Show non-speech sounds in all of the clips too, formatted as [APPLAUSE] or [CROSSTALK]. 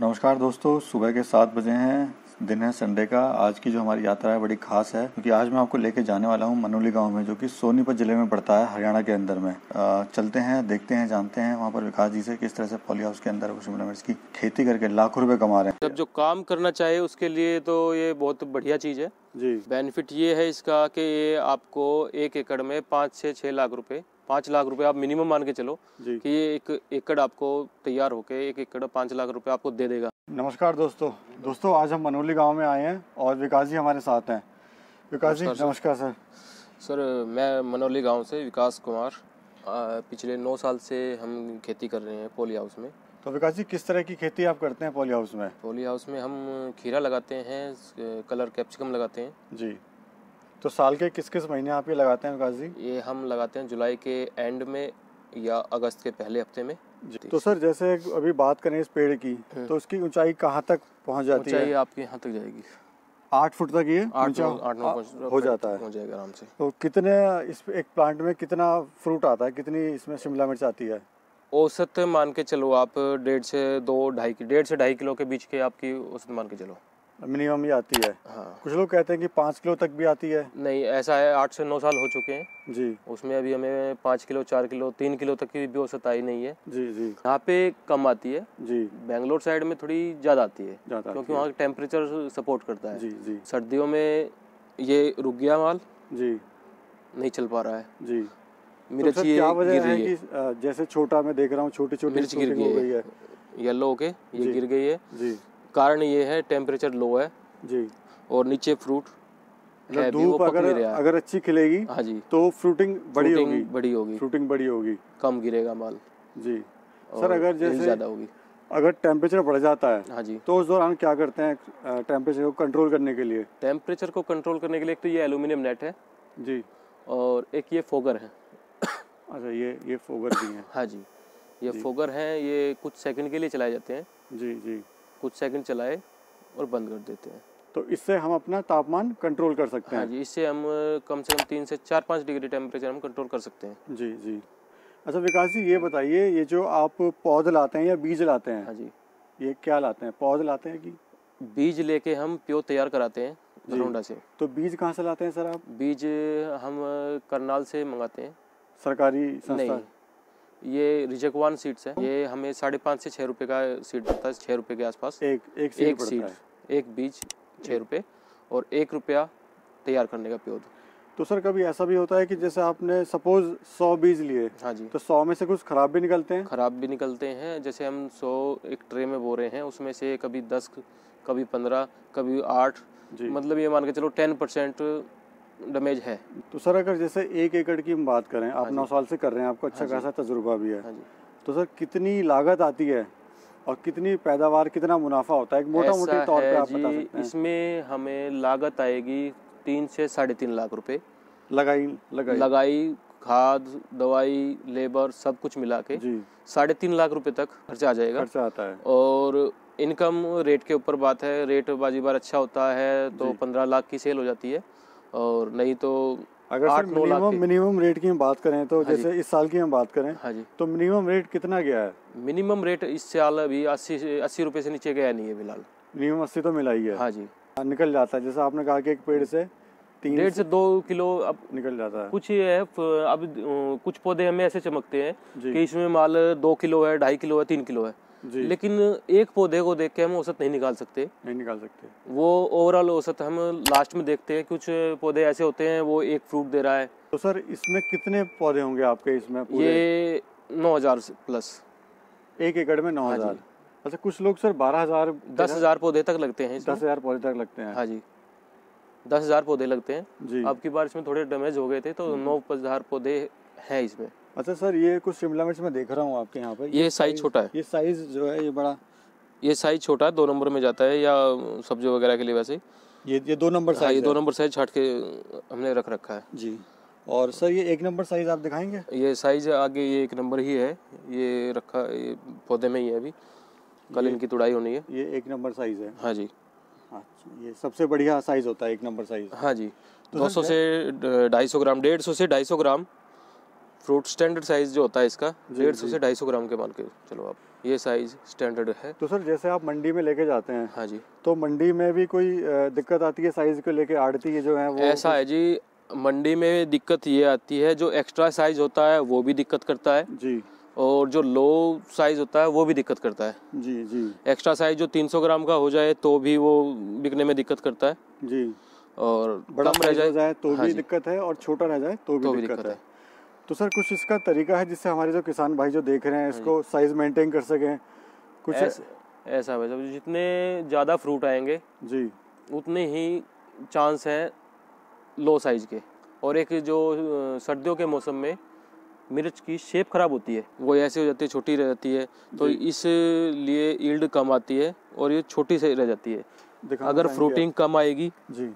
नमस्कार दोस्तों सुबह के सात बजे हैं दिन है संडे का। आज की जो हमारी यात्रा है बड़ी खास है क्योंकि आज मैं आपको लेके जाने वाला हूँ मनोली गाँव में जो कि सोनीपत ज़िले में पड़ता है हरियाणा के अंदर में। आ, चलते हैं देखते हैं जानते हैं वहाँ पर विकास जी से किस तरह से पॉली हाउस के अंदर शिमला मिर्च की खेती करके लाखों रुपए कमा रहे हैं। जब जो काम करना चाहे उसके लिए तो ये बहुत बढ़िया चीज़ है। जी। बेनिफिट ये है इसका कि ये आपको एक एकड़ में पाँच से छः लाख रुपए पाँच लाख रुपए आप मिनिमम मान के चलो कि ये एक एकड़ आपको तैयार होके एक एकड़ पाँच लाख रुपए आपको दे देगा। नमस्कार दोस्तों। दोस्तों आज हम मनोली गाँव में आए हैं और विकास जी हमारे साथ हैं। विकास जी नमस्कार नमस्कार सर। सर मैं मनोली गाँव से विकास कुमार। पिछले नौ साल से हम खेती कर रहे हैं पोली हाउस में। तो विकास जी किस तरह की खेती आप करते हैं पॉली हाउस में? पोली हाउस में हम खीरा लगाते हैं कलर कैप्सिकम लगाते हैं। जी। तो साल के किस किस महीने आप ये लगाते हैं विकास जी? ये हम लगाते हैं जुलाई के एंड में या अगस्त के पहले हफ़्ते में। जी। तो सर जैसे अभी बात करें इस पेड़ की तो उसकी ऊंचाई कहाँ तक पहुँच जाती है? आपके यहाँ तक जाएगी। आठ फुट तक ये आठ आठ नौ हो जाता है। हो जाएगा आराम से। तो कितने इस एक प्लांट में कितना फ्रूट आता है? कितनी इसमें शिमला मिर्च आती है? औसत मान के चलो आप डेढ़ से दो ढाई की डेढ़ से ढाई किलो के बीच के आपकी औसत मान के चलो। मिनिमम ये आती है। हाँ। कुछ लोग कहते हैं कि पाँच किलो तक भी आती है। नहीं ऐसा है आठ से नौ साल हो चुके हैं। जी। उसमें अभी हमें पाँच किलो चार किलो तीन किलो तक की भी औसत आई नहीं है। जी जी। यहाँ पे कम आती है। जी। बेंगलोर साइड में थोड़ी ज़्यादा आती है क्योंकि वहाँ टेम्परेचर सपोर्ट करता है। जी जी। सर्दियों में ये रुक गया माल। जी। नहीं चल पा रहा है। जी। मिर्च सर ये क्या वजह है कि जैसे छोटा मैं देख रहा हूँ छोटी छोटी मिर्च गिर गई है येलो होके ये गिर गई है। जी। कारण ये है टेम्परेचर लो है। जी। और नीचे फ्रूट मतलब धूप अगर अगर अच्छी खिलेगी हाँ जी। तो फ्रूटिंग बड़ी होगी। बड़ी होगी। फ्रूटिंग बड़ी होगी। कम गिरेगा माल। जी। सर अगर जैसे ज़्यादा होगी। अगर टेम्परेचर बढ़ जाता है हाँ जी। तो उस दौरान क्या करते हैं टेम्परेचर को कंट्रोल करने के लिए? टेम्परेचर को कंट्रोल करने के लिए एक तो ये एल्यूमिनियम नेट है। जी। और एक ये फोगर है। अच्छा ये ये फोगर भी हैं। [COUGHS] हाँ जी ये जी। फोगर हैं ये कुछ सेकंड के लिए चलाए जाते हैं। जी जी। कुछ सेकंड चलाए और बंद कर देते हैं। तो इससे हम अपना तापमान कंट्रोल कर सकते हाँ हैं? जी इससे हम कम से कम तीन से चार पाँच डिग्री टेम्परेचर हम कंट्रोल कर सकते हैं। जी जी। अच्छा विकास जी ये बताइए ये जो आप पौध लाते हैं या बीज लाते हैं? हाँ जी। ये क्या लाते हैं? पौध लाते हैं कि? बीज लेके हम प्यो तैयार कराते हैं से। तो बीज कहाँ से लाते हैं सर आप? बीज हम करनाल से मंगाते हैं। सरकारी संस्था? नहीं ये रिजकवान सीड्स है। ये हमें साढ़े पाँच से छः रुपये का सीड पड़ता है छः रुपये के आसपास। एक एक सीड एक सीड है। एक बीज छः रुपये और एक रुपया तैयार करने का प्योद तो सर कभी ऐसा भी होता है कि जैसे आपने सपोज़ सौ बीज लिए हाँ जी। तो सौ में से कुछ खराब भी निकलते हैं? खराब भी निकलते हैं। जैसे हम सौ एक ट्रे में बो रहे हैं उसमें से कभी दस कभी पंद्रह कभी आठ। मतलब ये मान के चलो टेन परसेंट डैमेज है। तो सर अगर जैसे एक एकड़ की हम बात करें आप नौ साल से कर रहे हैं आपको अच्छा हाँ खासा तजुर्बा भी है। हाँ तो सर कितनी लागत आती है और कितनी पैदावार कितना मुनाफा होता है? एक मोटा मोटे तौर पे आप बता सकते हैं। इसमें हमें लागत आएगी तीन से साढ़े तीन लाख रुपए। लगाई लगाई। लगाई खाद दवाई लेबर सब कुछ मिला के साढ़े तीन लाख रुपए तक खर्चा आ जाएगा। खर्चा आता है। और इनकम रेट के ऊपर बात है रेट बाजी बार अच्छा होता है तो पंद्रह लाख की सेल हो जाती है। और नहीं तो अगर सर मिनिमम मिनिमम रेट की हम बात करें तो हाँ जैसे इस साल की हम बात करें हाँ जी। तो मिनिमम रेट कितना गया है? मिनिमम रेट इस साल अभी अस्सी अस्सी रुपये से नीचे गया नहीं है फ़िलहाल। मिनिमम अस्सी तो मिला ही है। हाँ जी। निकल जाता है। जैसे आपने कहा कि एक पेड़ से तीन डेढ़ से दो किलो अब निकल जाता है। कुछ ये है अब कुछ पौधे हमें ऐसे चमकते हैं कि इसमें माल दो किलो है ढाई किलो है तीन किलो है। लेकिन एक पौधे को देख के हम औसत नहीं निकाल सकते। नहीं निकाल सकते। वो ओवरऑल औसत हम लास्ट में देखते हैं कुछ पौधे ऐसे होते हैं वो एक फ्रूट दे रहा है। तो सर इसमें कितने पौधे होंगे आपके इसमें पूरे? ये नौ हज़ार प्लस एक एकड़ में नौ हाँ हज़ार। अच्छा कुछ लोग सर बारह हज़ार दस हज़ार पौधे तक लगते हैं दस हज़ार पौधे तक लगते हैं। हाँ जी। दस हज़ार पौधे लगते हैं। अब बार इसमें थोड़े डैमेज हो गए थे तो नौ हज़ार पौधे हैं इसमें। अच्छा सर ये कुछ शिमला मिर्च मैं देख रहा हूँ आपके यहाँ पे। ये साइज़ छोटा है। ये साइज़ जो है ये बड़ा। ये साइज़ छोटा है दो नंबर में जाता है या सब्ज़ी वगैरह के लिए वैसे? ये ये दो नंबर हाँ ये दो नंबर साइज़ छाट के हमने रख रखा है। जी। और सर ये एक नंबर साइज़ आप दिखाएँगे? ये साइज़ आगे ये एक नंबर ही है। ये रखा ये पौधे में ही है अभी। कल इनकी तुड़ाई होनी है। ये एक नंबर साइज़ है। हाँ जी। अच्छा ये सबसे बढ़िया साइज़ होता है एक नंबर साइज़ हाँ जी। दो सौ से ढाई सौ ग्राम डेढ़ सौ से ढाई सौ ग्राम फ्रूट स्टैंडर्ड साइज़ जो होता है इसका डेढ़ सौ से ढाई सौ ग्राम के मान के चलो आप ये साइज़ स्टैंडर्ड है। तो सर जैसे आप मंडी में लेके जाते हैं हाँ जी। तो मंडी में भी कोई दिक्कत आती है साइज़ को लेके आड़ती है जो है वो? ऐसा है जी मंडी में दिक्कत ये आती है जो एक्स्ट्रा साइज़ होता है वो भी दिक्कत करता है। जी। और जो लो साइज़ होता है वो भी दिक्कत करता है। जी जी। एक्स्ट्रा साइज़ जो 300 ग्राम का हो जाए तो भी वो बिकने में दिक्कत करता है। जी। और बड़ा रह हो जाए तो हाँ भी दिक्कत है और छोटा रह जाए तो भी तो भी दिक्कत दिक्कत है। तो सर कुछ इसका तरीका है जिससे हमारे जो किसान भाई जो देख रहे हैं इसको साइज़ मेंटेन कर सकें? कुछ ऐस, ऐसा है भाई जितने ज़्यादा फ्रूट आएँगे जी। उतने ही चांस हैं लो साइज़ के। और एक जो सर्दियों के मौसम में मिर्च की शेप खराब होती है वो ऐसे हो जाती है छोटी रह जाती है तो इसलिए ईल्ड कम आती है और ये छोटी से रह जाती है। अगर फ्रूटिंग कम आएगी जी।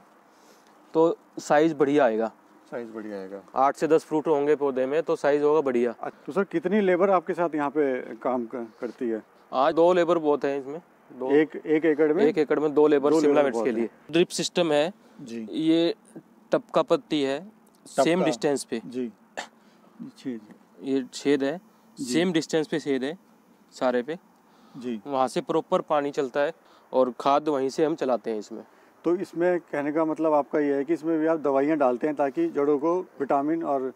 तो साइज़ बढ़िया आएगा। साइज़ बढ़िया आएगा? आठ से दस फ्रूट होंगे पौधे में तो साइज़ होगा बढ़िया। अच्छा, तो सर कितनी लेबर आपके साथ यहाँ पे काम करती है? आज दो लेबर बहुत हैं इसमें दो। एक एक एकड़ में? एक एकड़ में दो लेबर शिमला मिर्च के लिए। ड्रिप सिस्टम है जी। ये टपका पत्ती है सेम डिस्टेंस पे। जी। जी ये छेद है सेम डिस्टेंस पे छेद है सारे पे। जी। वहाँ से प्रॉपर पानी चलता है और खाद वहीं से हम चलाते हैं इसमें। तो इसमें कहने का मतलब आपका ये है कि इसमें भी आप दवाइयाँ डालते हैं ताकि जड़ों को विटामिन और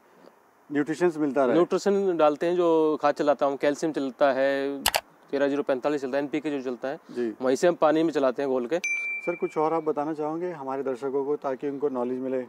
न्यूट्रिशन मिलता रहे। न्यूट्रिशन डालते हैं जो खाद चलाता हूँ कैल्शियम चलता है तेरह ज़ीरो पैंतालीस चलता है एनपीके जो चलता है जी। वहीं से हम पानी में चलाते हैं घोल के। सर कुछ और आप बताना चाहोगे हमारे दर्शकों को ताकि उनको नॉलेज मिले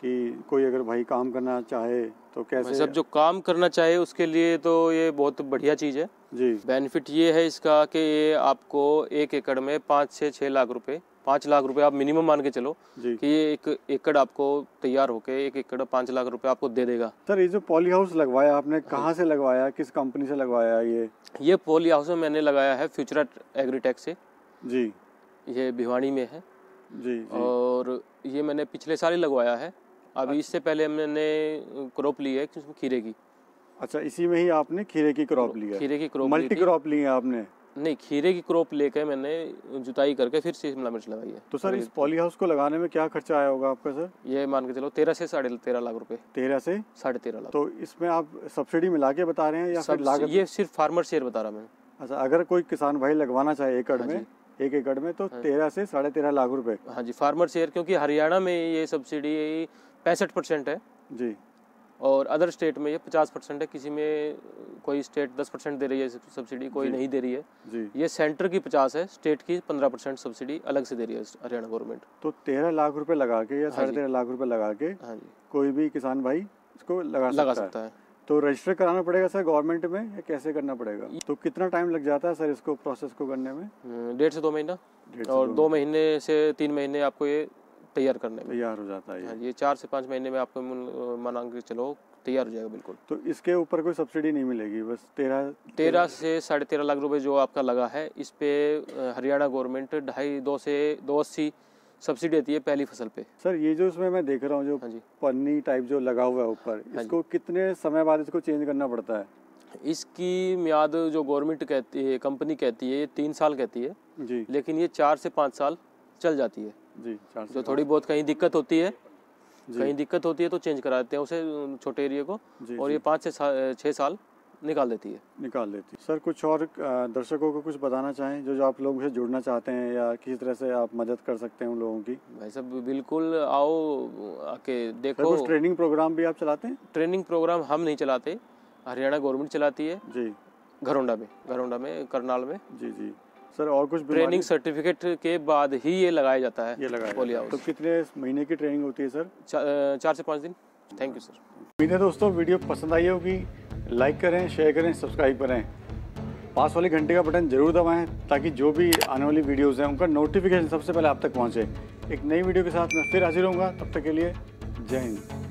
कि कोई अगर भाई काम करना चाहे तो कैसे सब जो काम करना चाहे उसके लिए तो ये बहुत बढ़िया चीज़ है। जी। बेनिफिट ये है इसका कि ये आपको एक एकड़ में पाँच से छः लाख रुपए पाँच लाख रुपए आप मिनिमम मान के चलो कि ये एक एकड़ आपको तैयार होके एक एकड़ पाँच लाख रुपए आपको दे देगा। सर ये जो पॉली हाउस लगवाया आपने कहाँ से लगवाया? किस कंपनी से लगवाया ये? ये पोली हाउस में मैंने लगाया है फ्यूचर एग्रीटेक से। जी। ये भिवाड़ी में है। जी जी। और ये मैंने पिछले साल ही लगवाया है। अभी इससे पहले मैंने क्रॉप ली है खीरे की। अच्छा इसी में ही आपने खीरे की क्रॉप ली है। खीरे की क्रॉप मल्टी क्रॉप ली है आपने? नहीं खीरे की क्रॉप लेकर मैंने जुताई करके फिर से शिमला मिर्च लगाई है। तो सर इस पॉली हाउस को लगाने में क्या खर्चा आया होगा आपका सर? ये मान के चलो तेरह से साढ़े तेरह लाख रुपए। तेरह से? साढ़े तेरह लाख। तो इसमें आप सब्सिडी मिला के बता रहे हैं या फिर लागत? ये सिर्फ़ फार्मर शेयर बता रहा मैं। अच्छा अगर कोई किसान भाई लगवाना चाहे एकड़ हाँ में एक एकड़ में तो तेरह से साढ़े तेरह लाख रुपए। हाँ जी फार्मर शेयर क्योंकि हरियाणा में ये सब्सिडी पैंसठ परसेंट है। जी। और अदर स्टेट में ये पचास परसेंट है किसी में कोई स्टेट दस परसेंट दे रही है सब्सिडी कोई नहीं दे रही है। जी। ये सेंटर की पचास है स्टेट की पंद्रह परसेंट सब्सिडी अलग से दे रही है हरियाणा गवर्नमेंट तो तेरह लाख रुपए लगा के या साढ़े तेरह लाख रुपए लगा के हाँ जी। कोई भी किसान भाई इसको लगा सकता, लगा है। सकता है। तो रजिस्टर कराना पड़ेगा सर गवर्नमेंट में या कैसे करना पड़ेगा? तो कितना टाइम लग जाता है सर इसको प्रोसेस को करने में? डेढ़ से दो महीना। और दो महीने से तीन महीने आपको ये तैयार करने में। तैयार हो जाता है हाँ ये चार से पाँच महीने में आपको मन- के चलो तैयार हो जाएगा बिल्कुल। तो इसके ऊपर कोई सब्सिडी नहीं मिलेगी बस तेरह तेरह से साढ़े तेरह लाख रुपए जो आपका लगा है इस पे हरियाणा गवर्नमेंट ढाई दो से दो अस्सी सब्सिडी देती है पहली फ़सल पे। सर ये जो इसमें मैं देख रहा हूँ जो हाँ जी। पन्नी टाइप जो लगा हुआ है ऊपर इसको कितने समय बाद इसको चेंज करना पड़ता है? इसकी मियाद जो गवर्नमेंट कहती है कंपनी कहती है ये तीन साल कहती है। जी। लेकिन ये चार से पाँच साल चल जाती है। जी जो थोड़ी बहुत कहीं दिक्कत होती है कहीं दिक्कत होती है तो चेंज करा देते हैं उसे छोटे एरिया को और ये पाँच से छः साल निकाल देती है। निकाल लेती सर कुछ और दर्शकों को कुछ बताना चाहें जो जो आप लोगों से जुड़ना चाहते हैं या किसी तरह से आप मदद कर सकते हैं उन लोगों की? भाई साहब बिल्कुल आओ आके देखो। कुछ ट्रेनिंग प्रोग्राम भी आप चलाते हैं? ट्रेनिंग प्रोग्राम हम नहीं चलाते हरियाणा गवर्नमेंट चलाती है। जी। घरोंडा में घरोंडा में करनाल में। जी जी। सर और कुछ ट्रेनिंग सर्टिफिकेट के बाद ही ये लगाया जाता है ये लगाया पोलियो। तो कितने महीने की ट्रेनिंग होती है सर? चा, चार से पाँच दिन। थैंक यू सर उम्मीद है दोस्तों वीडियो पसंद आई होगी। लाइक करें शेयर करें सब्सक्राइब करें। पास वाले घंटे का बटन ज़रूर दबाएँ ताकि जो भी आने वाली वीडियोस हैं उनका नोटिफिकेशन सबसे पहले आप तक पहुँचे। एक नई वीडियो के साथ मैं फिर हाजिर होऊँगा तब तक के लिए जय हिंद।